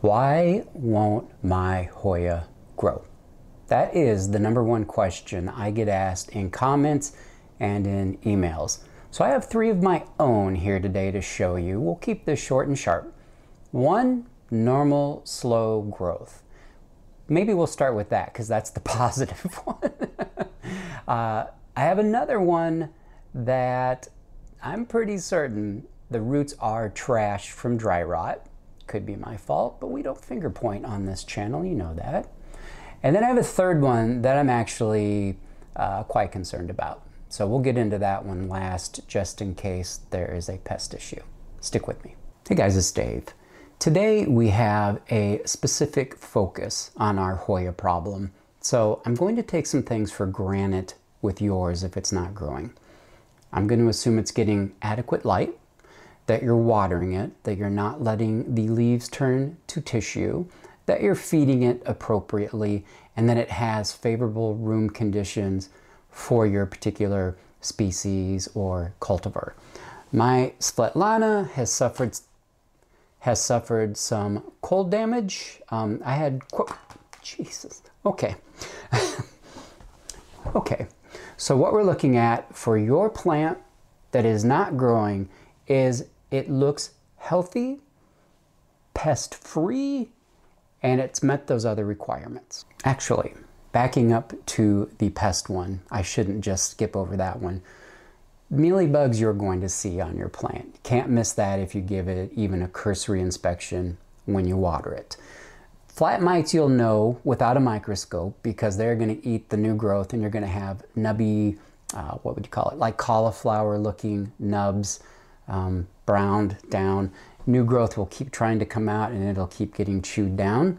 Why won't my Hoya grow? That is the number one question I get asked in comments and in emails. So I have three of my own here today to show you. We'll keep this short and sharp. One, normal slow growth. Maybe we'll start with that because that's the positive one. uh, I have another one that I'm pretty certain the roots are trash from dry rot. Could be my fault, but we don't finger point on this channel, you know that. And then I have a third one that I'm actually uh, quite concerned about. So we'll get into that one last, just in case there is a pest issue. Stick with me. Hey guys, it's Dave. Today we have a specific focus on our Hoya problem. So I'm going to take some things for granted with yours if it's not growing. I'm going to assume it's getting adequate light, that you're watering it, that you're not letting the leaves turn to tissue, that you're feeding it appropriately, and that it has favorable room conditions for your particular species or cultivar. My Svetlana has suffered has suffered some cold damage. Um, I had Jesus. Okay. okay. So what we're looking at for your plant that is not growing is it looks healthy, pest free, and it's met those other requirements. Actually, backing up to the pest one, I shouldn't just skip over that one. Mealybugs you're going to see on your plant. Can't miss that if you give it even a cursory inspection when you water it. Flat mites you'll know without a microscope because they're going to eat the new growth and you're going to have nubby, uh, what would you call it, like cauliflower looking nubs um, browned down. New growth will keep trying to come out and it'll keep getting chewed down.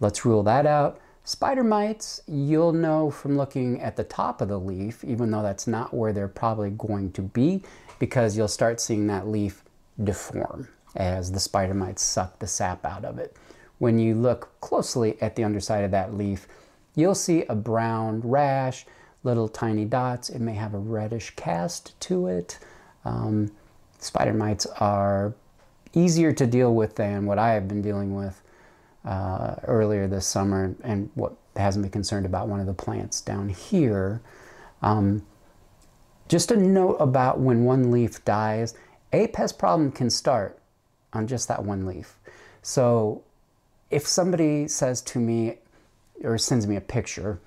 Let's rule that out. Spider mites, you'll know from looking at the top of the leaf, even though that's not where they're probably going to be, because you'll start seeing that leaf deform as the spider mites suck the sap out of it. When you look closely at the underside of that leaf, you'll see a brown rash, little tiny dots. It may have a reddish cast to it. Um, spider mites are easier to deal with than what I have been dealing with uh, earlier this summer and what has me concerned about one of the plants down here. Um, just a note about when one leaf dies, a pest problem can start on just that one leaf. So if somebody says to me or sends me a picture,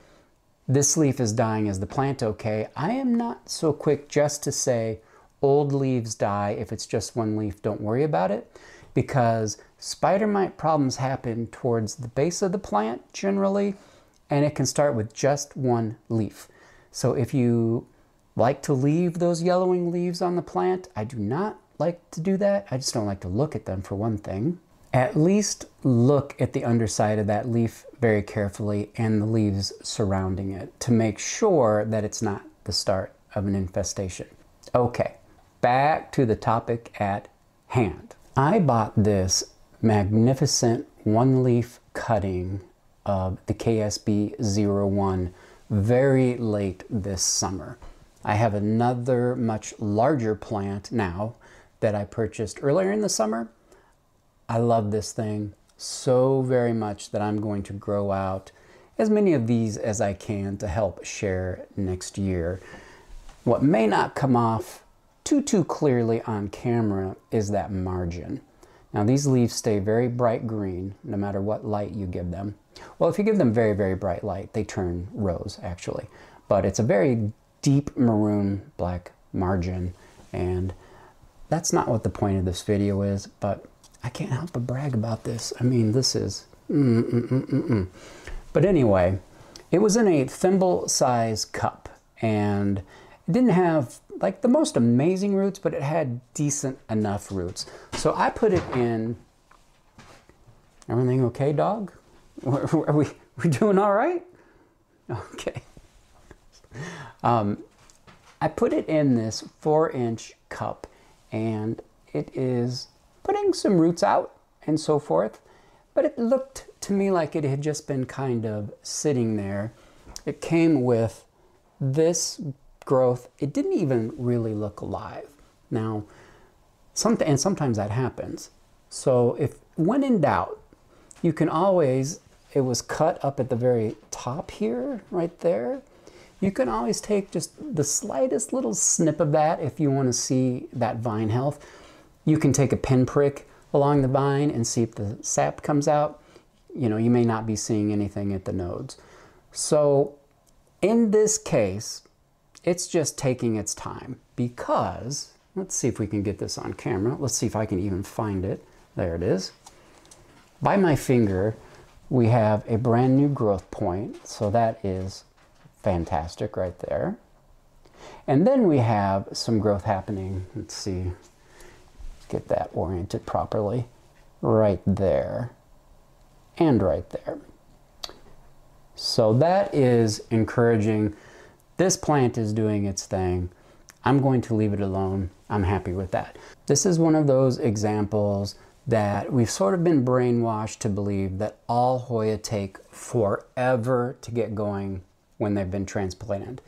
this leaf is dying, is the plant okay? I am not so quick just to say, Old leaves die. If it's just one leaf, don't worry about it because spider mite problems happen towards the base of the plant generally, and it can start with just one leaf. So if you like to leave those yellowing leaves on the plant, I do not like to do that. I just don't like to look at them for one thing. At least look at the underside of that leaf very carefully and the leaves surrounding it to make sure that it's not the start of an infestation. Okay, back to the topic at hand. I bought this magnificent one leaf cutting of the KSB 01 very late this summer. I have another much larger plant now that I purchased earlier in the summer. I love this thing so very much that I'm going to grow out as many of these as I can to help share next year. What may not come off too, too clearly on camera is that margin. Now these leaves stay very bright green no matter what light you give them. Well, if you give them very, very bright light, they turn rose actually. But it's a very deep maroon black margin and that's not what the point of this video is, but I can't help but brag about this. I mean, this is mm, mm, mm. But anyway, it was in a thimble size cup and it didn't have like the most amazing roots, but it had decent enough roots. So I put it in. Everything okay, dog? Are we, we doing all right? Okay. Um, I put it in this four inch cup and it is putting some roots out and so forth, but it looked to me like it had just been kind of sitting there. It came with this growth, it didn't even really look alive. Now, some, and sometimes that happens. So if when in doubt, you can always, it was cut up at the very top here, right there. You can always take just the slightest little snip of that if you want to see that vine health. You can take a pinprick along the vine and see if the sap comes out. You know, you may not be seeing anything at the nodes. So in this case, it's just taking its time because, let's see if we can get this on camera. Let's see if I can even find it. There it is. By my finger, we have a brand new growth point. So that is fantastic right there. And then we have some growth happening. Let's see, get that oriented properly. Right there and right there. So that is encouraging. This plant is doing its thing. I'm going to leave it alone. I'm happy with that. This is one of those examples that we've sort of been brainwashed to believe that all Hoya take forever to get going when they've been transplanted.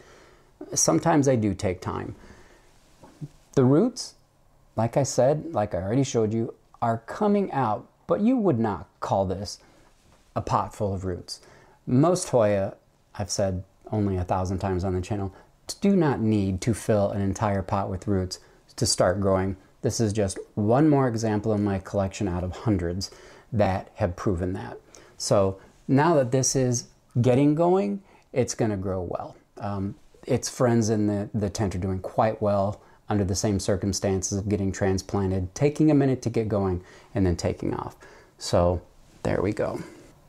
Sometimes they do take time. The roots, like I said, like I already showed you, are coming out, but you would not call this a pot full of roots. Most Hoya, I've said only a thousand times on the channel, do not need to fill an entire pot with roots to start growing. This is just one more example in my collection out of hundreds that have proven that. So now that this is getting going, it's going to grow well. Um, its friends in the, the tent are doing quite well under the same circumstances of getting transplanted, taking a minute to get going, and then taking off. So there we go.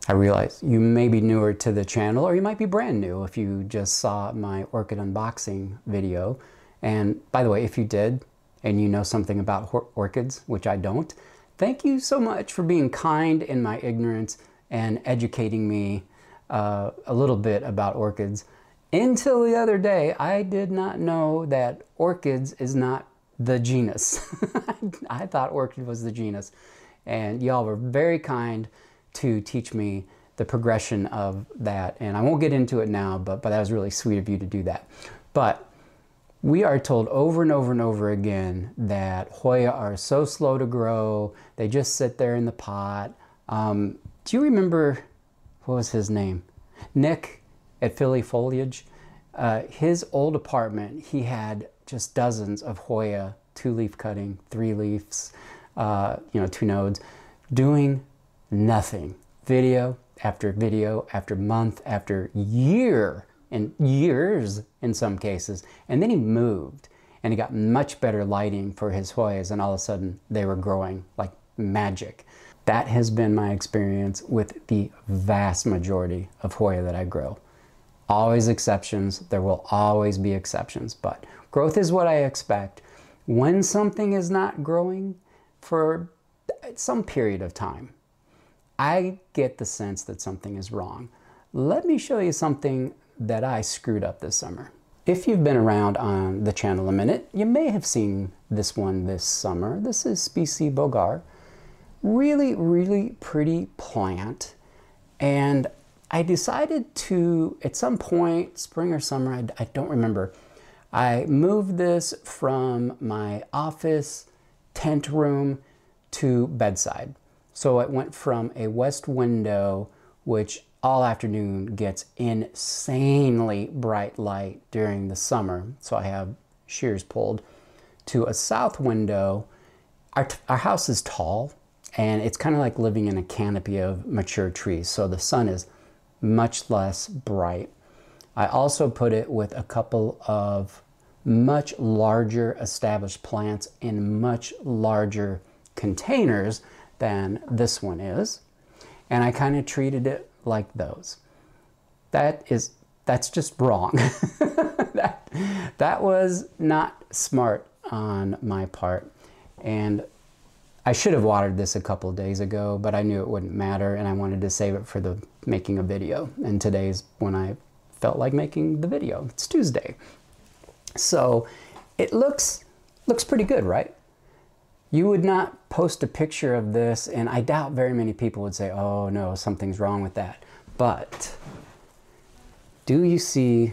I realize you may be newer to the channel or you might be brand new if you just saw my orchid unboxing video. And by the way, if you did and you know something about orchids, which I don't, thank you so much for being kind in my ignorance and educating me uh, a little bit about orchids. Until the other day, I did not know that orchids is not the genus. I thought orchid was the genus. And y'all were very kind to teach me the progression of that. And I won't get into it now, but, but that was really sweet of you to do that. But we are told over and over and over again that Hoya are so slow to grow. They just sit there in the pot. Um, do you remember, what was his name? Nick at Philly Foliage. Uh, his old apartment, he had just dozens of Hoya, two leaf cutting, three leaves, uh, you know, two nodes, doing nothing. Video after video after month after year and years in some cases. And then he moved and he got much better lighting for his Hoyas and all of a sudden they were growing like magic. That has been my experience with the vast majority of Hoya that I grow. Always exceptions, there will always be exceptions, but growth is what I expect. When something is not growing for some period of time, I get the sense that something is wrong. Let me show you something that I screwed up this summer. If you've been around on the channel a minute, you may have seen this one this summer. This is Specie Bogar. Really, really pretty plant. And I decided to, at some point, spring or summer, I, I don't remember, I moved this from my office tent room to bedside. So it went from a west window, which all afternoon gets insanely bright light during the summer. So I have shears pulled to a south window. Our, our house is tall and it's kind of like living in a canopy of mature trees. So the sun is much less bright. I also put it with a couple of much larger established plants in much larger containers than this one is. And I kind of treated it like those. That is, that's just wrong. that, that was not smart on my part. And I should have watered this a couple days ago, but I knew it wouldn't matter and I wanted to save it for the making a video. And today's when I felt like making the video. It's Tuesday. So it looks looks pretty good, right? You would not post a picture of this, and I doubt very many people would say, oh no, something's wrong with that. But do you see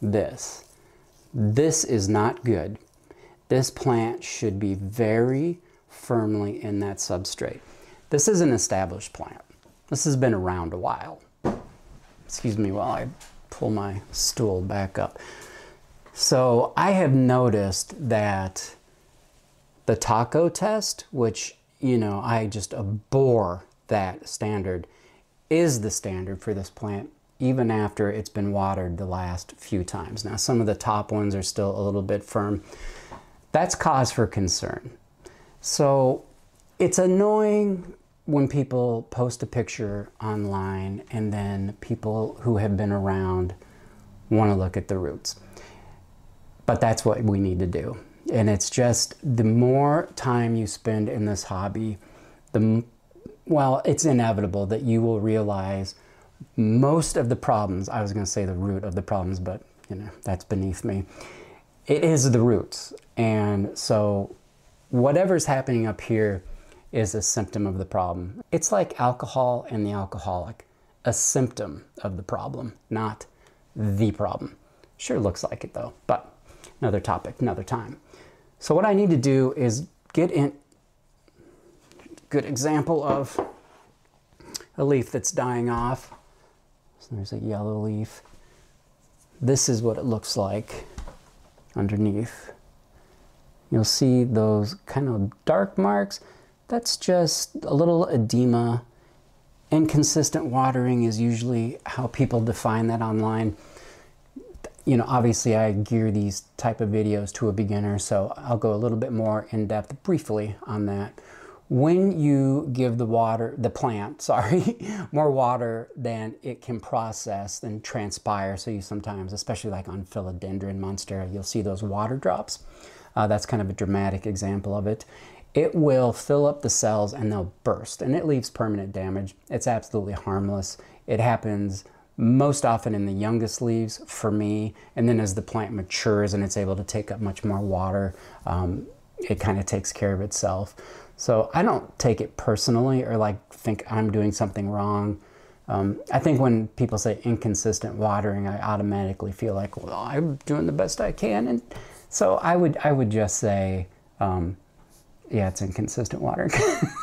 this? This is not good. This plant should be very firmly in that substrate. This is an established plant. This has been around a while. Excuse me while I pull my stool back up. So I have noticed that the taco test, which, you know, I just abhor that standard, is the standard for this plant, even after it's been watered the last few times. Now, some of the top ones are still a little bit firm. That's cause for concern. So it's annoying when people post a picture online and then people who have been around want to look at the roots. But that's what we need to do. And it's just the more time you spend in this hobby, the well, it's inevitable that you will realize most of the problems. I was going to say the root of the problems, but you know, that's beneath me. It is the roots. And so whatever's happening up here is a symptom of the problem. It's like alcohol and the alcoholic, a symptom of the problem, not the problem. Sure looks like it though, but another topic, another time. So what I need to do is get in, good example of a leaf that's dying off. So there's a yellow leaf. This is what it looks like underneath. You'll see those kind of dark marks. That's just a little edema. Inconsistent watering is usually how people define that online. You know, obviously I gear these type of videos to a beginner, so I'll go a little bit more in depth briefly on that. When you give the water, the plant, sorry, more water than it can process and transpire, so you sometimes, especially like on philodendron monstera, you'll see those water drops. Uh, that's kind of a dramatic example of it it will fill up the cells and they'll burst and it leaves permanent damage. It's absolutely harmless. It happens most often in the youngest leaves for me. And then as the plant matures and it's able to take up much more water um, it kind of takes care of itself. So i don't take it personally or like think i'm doing something wrong. Um, i think when people say inconsistent watering i automatically feel like well i'm doing the best i can. And so i would i would just say um, yeah, it's inconsistent water.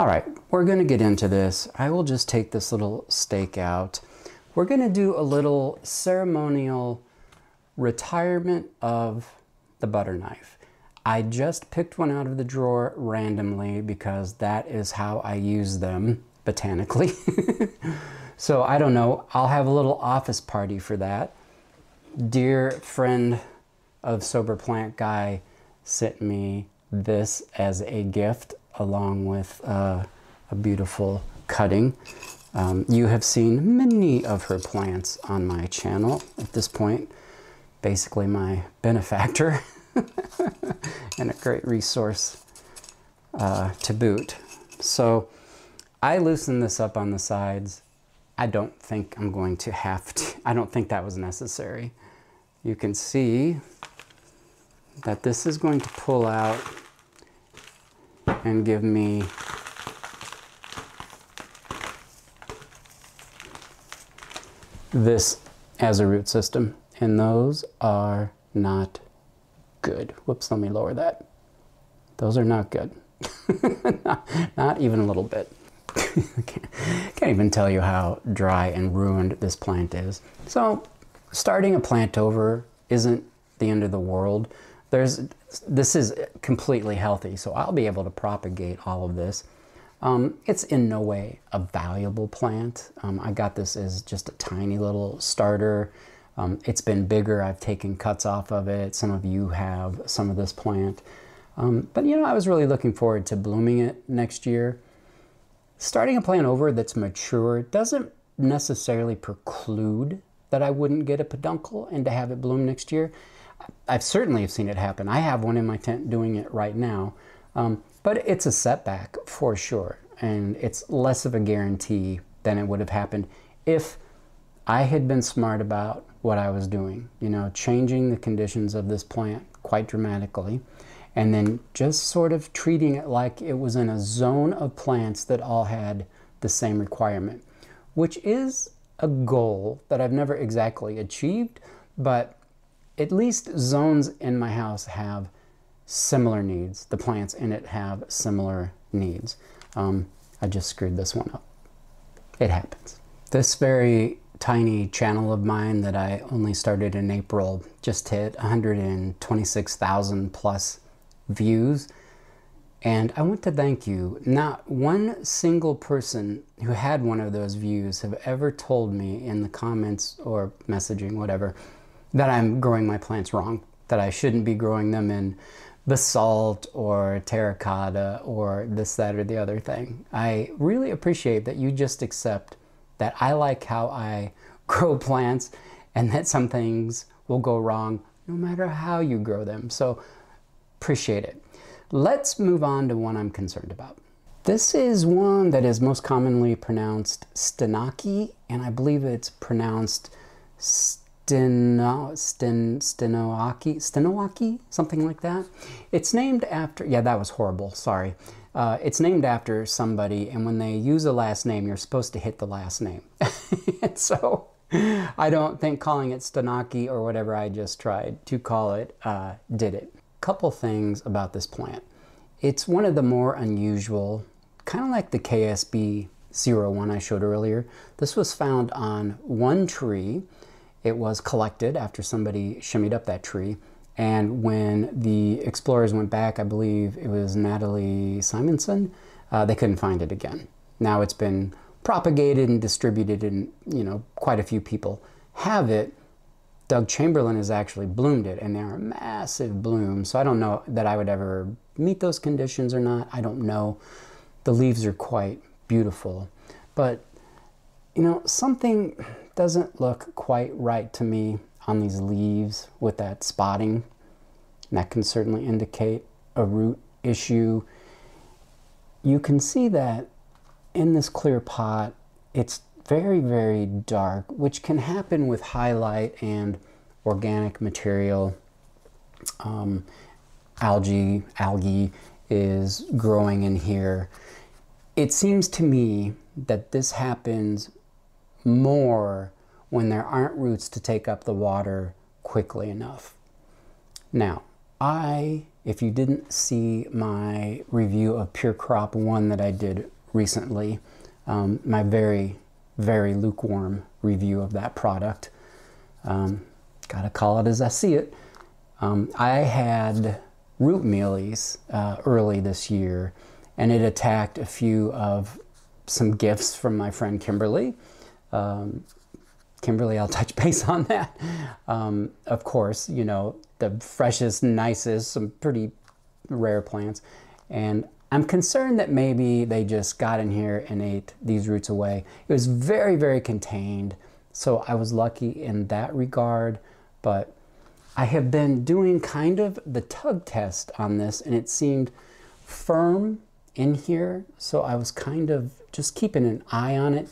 All right, we're gonna get into this. I will just take this little stake out. We're gonna do a little ceremonial retirement of the butter knife. I just picked one out of the drawer randomly because that is how I use them botanically. so I don't know, I'll have a little office party for that. Dear friend of Sober Plant Guy sent me this as a gift along with uh, a beautiful cutting. Um, you have seen many of her plants on my channel at this point. Basically my benefactor and a great resource uh, to boot. So I loosen this up on the sides. I don't think I'm going to have to, I don't think that was necessary. You can see that this is going to pull out and give me this as a root system. And those are not good. Whoops, let me lower that. Those are not good. not, not, even a little bit. can't, can't even tell you how dry and ruined this plant is. So starting a plant over isn't the end of the world. There's, this is completely healthy, so I'll be able to propagate all of this. Um, it's in no way a valuable plant. Um, I got this as just a tiny little starter. Um, it's been bigger. I've taken cuts off of it. Some of you have some of this plant. Um, but you know, I was really looking forward to blooming it next year. Starting a plant over that's mature doesn't necessarily preclude that I wouldn't get a peduncle and to have it bloom next year. I've certainly have seen it happen. I have one in my tent doing it right now. Um, but it's a setback for sure. And it's less of a guarantee than it would have happened if I had been smart about what I was doing, you know, changing the conditions of this plant quite dramatically, and then just sort of treating it like it was in a zone of plants that all had the same requirement, which is a goal that I've never exactly achieved, but at least zones in my house have similar needs. The plants in it have similar needs. Um, I just screwed this one up. It happens. This very tiny channel of mine that I only started in April just hit 126,000 plus views. And I want to thank you. Not one single person who had one of those views have ever told me in the comments or messaging, whatever, that I'm growing my plants wrong, that I shouldn't be growing them in basalt or terracotta or this, that, or the other thing. I really appreciate that you just accept that I like how I grow plants and that some things will go wrong no matter how you grow them. So appreciate it. Let's move on to one I'm concerned about. This is one that is most commonly pronounced Stenaki, and I believe it's pronounced Steno, Sten, Stenoaki, Stenoaki, something like that. It's named after, yeah, that was horrible, sorry. Uh, it's named after somebody, and when they use a last name, you're supposed to hit the last name. so I don't think calling it Stenaki or whatever I just tried to call it uh, did it couple things about this plant. It's one of the more unusual, kind of like the KSB 01 I showed earlier. This was found on one tree. It was collected after somebody shimmied up that tree. And when the explorers went back, I believe it was Natalie Simonson, uh, they couldn't find it again. Now it's been propagated and distributed and, you know, quite a few people have it, Doug Chamberland has actually bloomed it, and they're a massive bloom. So I don't know that I would ever meet those conditions or not. I don't know. The leaves are quite beautiful. But, you know, something doesn't look quite right to me on these leaves with that spotting. And that can certainly indicate a root issue. You can see that in this clear pot, it's very, very dark, which can happen with highlight and organic material. Um, algae, algae is growing in here. It seems to me that this happens more when there aren't roots to take up the water quickly enough. Now, I, if you didn't see my review of Pure Crop 1 that I did recently, um, my very very lukewarm review of that product. Um, gotta call it as I see it. Um, I had root mealies uh, early this year, and it attacked a few of some gifts from my friend Kimberly. Um, Kimberly, I'll touch base on that. Um, of course, you know, the freshest, nicest, some pretty rare plants. And I'm concerned that maybe they just got in here and ate these roots away. It was very, very contained, so I was lucky in that regard, but I have been doing kind of the tug test on this and it seemed firm in here, so I was kind of just keeping an eye on it.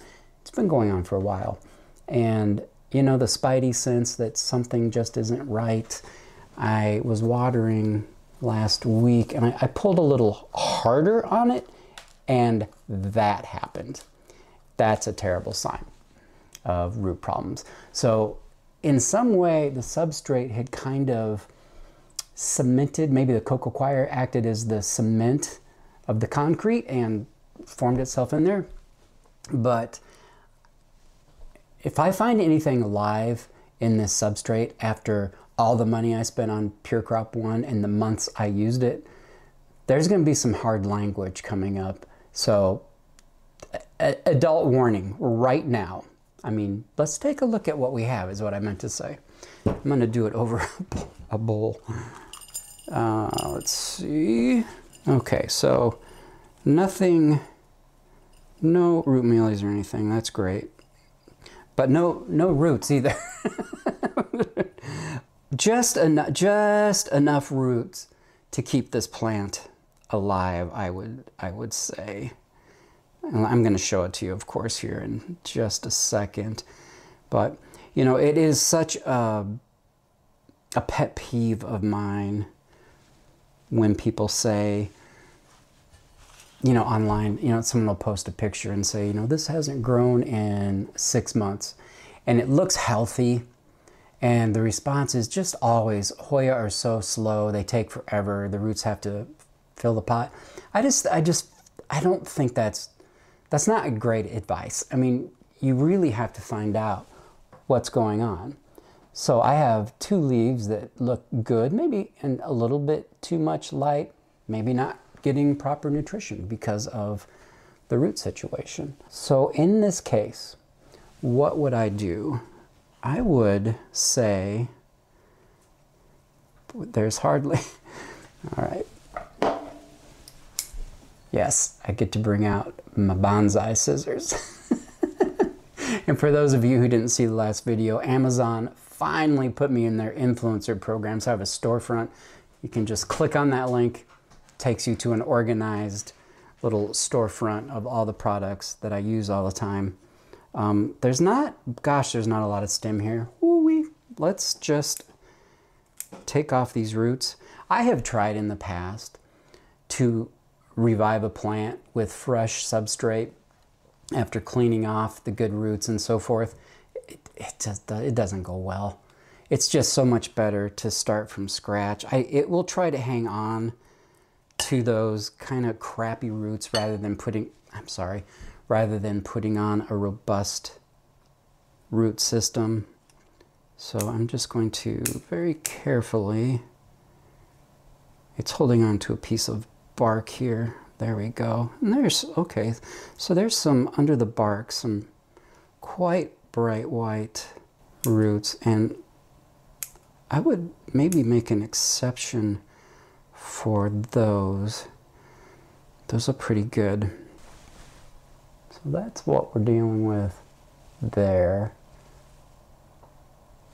It's been going on for a while. And you know, the spidey sense that something just isn't right. I was watering last week and I, I pulled a little harder on it and that happened. That's a terrible sign of root problems. So in some way, the substrate had kind of cemented, maybe the coco coir acted as the cement of the concrete and formed itself in there. But if I find anything alive in this substrate after all the money I spent on Pure Crop 1 and the months I used it, there's going to be some hard language coming up. So, adult warning right now. I mean, let's take a look at what we have, is what I meant to say. I'm going to do it over a bowl. Uh, let's see. Okay, so nothing, no root mealies or anything. That's great. But no, no roots either. just enough, just enough roots to keep this plant alive. I would, I would say. And I'm going to show it to you, of course, here in just a second. But you know, it is such a a pet peeve of mine when people say, you know, online, you know, someone will post a picture and say, you know, this hasn't grown in six months and it looks healthy and the response is just always Hoya are so slow, they take forever, the roots have to fill the pot. I just, I just, I don't think that's That's not a great advice. I mean, you really have to find out what's going on. So I have two leaves that look good, maybe in a little bit too much light, maybe not getting proper nutrition because of the root situation. So in this case, what would I do? I would say, there's hardly, all right. Yes, I get to bring out my bonsai scissors. and for those of you who didn't see the last video, Amazon finally put me in their influencer program. So I have a storefront. You can just click on that link, takes you to an organized little storefront of all the products that I use all the time. Um, there's not, gosh, there's not a lot of stem here. Ooh-wee. Let's just take off these roots. I have tried in the past to revive a plant with fresh substrate after cleaning off the good roots and so forth. It, it just it doesn't go well. It's just so much better to start from scratch. I it will try to hang on to those kind of crappy roots rather than putting I'm sorry, rather than putting on a robust root system. So I'm just going to very carefully, it's holding on to a piece of bark here. There we go. And there's, okay, so there's some, under the bark, some quite bright white roots. And I would maybe make an exception for those. Those are pretty good. So that's what we're dealing with there.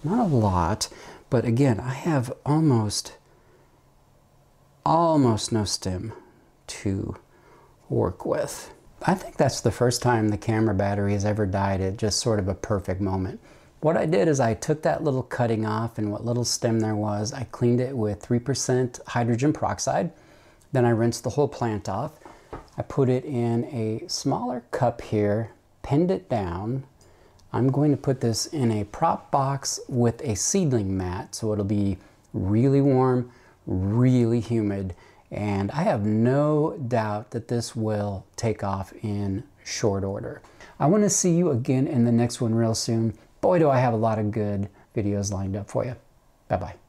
Not a lot, but again, I have almost, almost no stem to work with. I think that's the first time the camera battery has ever died at just sort of a perfect moment. What I did is I took that little cutting off and what little stem there was, I cleaned it with 3% hydrogen peroxide. Then I rinsed the whole plant off. I put it in a smaller cup here, pinned it down. I'm going to put this in a prop box with a seedling mat so it'll be really warm, really humid, and I have no doubt that this will take off in short order. I want to see you again in the next one real soon. Boy, do I have a lot of good videos lined up for you. Bye-bye.